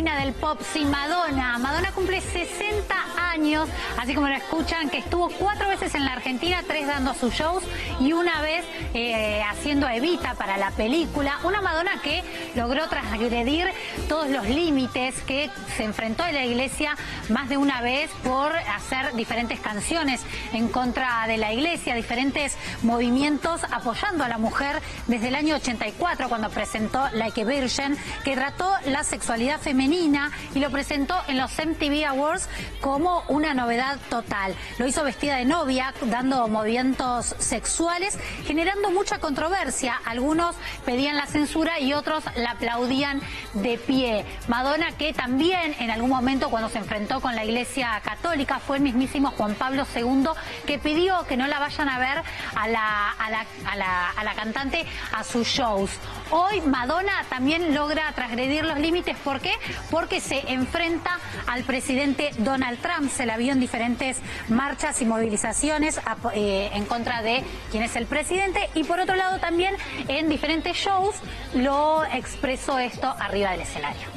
del pop, sí, Madonna. Madonna cumple 60 años, así como lo escuchan, que estuvo cuatro veces en la Argentina, tres dando sus shows y una vez eh, haciendo Evita para la película. Una Madonna que logró transgredir todos los límites, que se enfrentó a la iglesia más de una vez por hacer diferentes canciones en contra de la iglesia, diferentes movimientos apoyando a la mujer desde el año 84 cuando presentó Like a Virgin, que trató la sexualidad femenina y lo presentó en los MTV Awards como una novedad total. Lo hizo vestida de novia, dando movimientos sexuales, generando mucha controversia. Algunos pedían la censura y otros la aplaudían de pie. Madonna que también en algún momento cuando se enfrentó con la Iglesia Católica fue el mismísimo Juan Pablo II que pidió que no la vayan a ver a la, a la, a la, a la cantante a sus shows. Hoy Madonna también logra transgredir los límites. ¿Por qué? Porque se enfrenta al presidente Donald Trump. Se la vio en diferentes marchas y movilizaciones eh, en contra de quien es el presidente. Y por otro lado también en diferentes shows lo expresó esto arriba del escenario.